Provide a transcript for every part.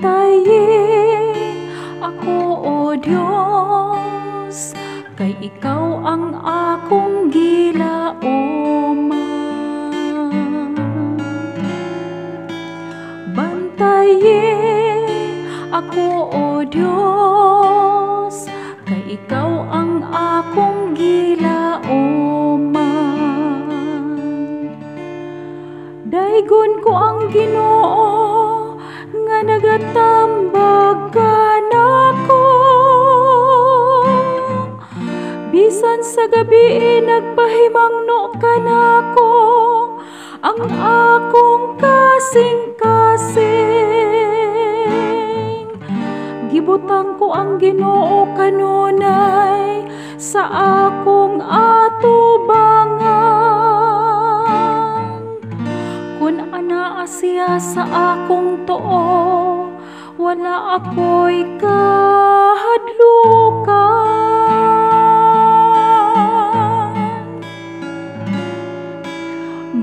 Bantayin ako, O Diyos, kay Ikaw ang akong gilauman. Bantayin ako, O Diyos, kay Ikaw ang akong gilauman. Daigon ko ang Ginoo nga nagatambag kanako. Bisan sa gabi nagpahimangno kanako ang akong kasing-kasing. Gibutang ko ang Ginoo kanunay sa akong atubangan. Siya sa akong too, wala ako'y kahadlukan.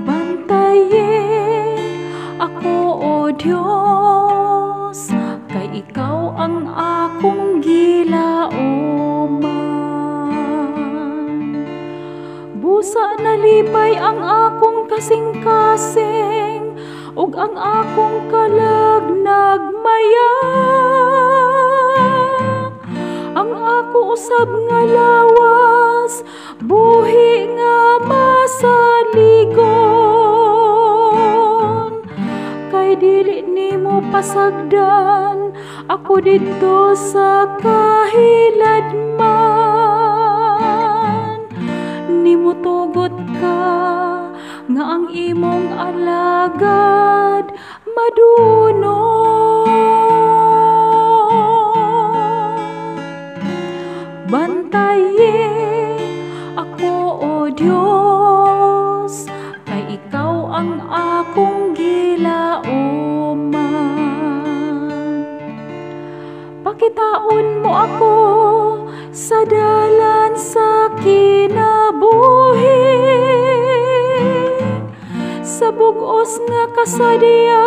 Bantayin ako, O Diyos, kay Ikaw ang akong gilauman. Busa nalipay ang akong kasing-kasing, ug ang akong kalag nagmaya. Ang ako usab nga lawas, buhi nga masaligon. Kay dili nimo pasagdan, ako dito sa kahiladman. Nimo tugot ka nga ang imong alagad madunong. Bantayin ako, O Diyos, kay Ikaw ang akong gilauman. Pakitaon mo ako sa dalan sa kinabuhi sa bugos nga kasadya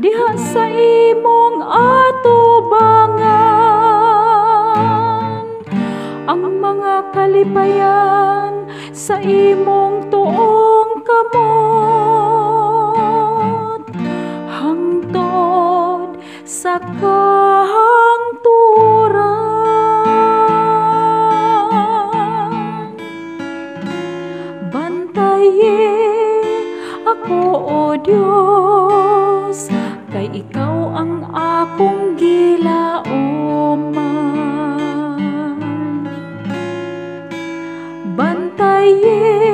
diha sa imong atubangan. Ang mga kalipayan sa imong tuong kamot hangtod sa kahangturan Ikaw ang akong gilauman. Bantayin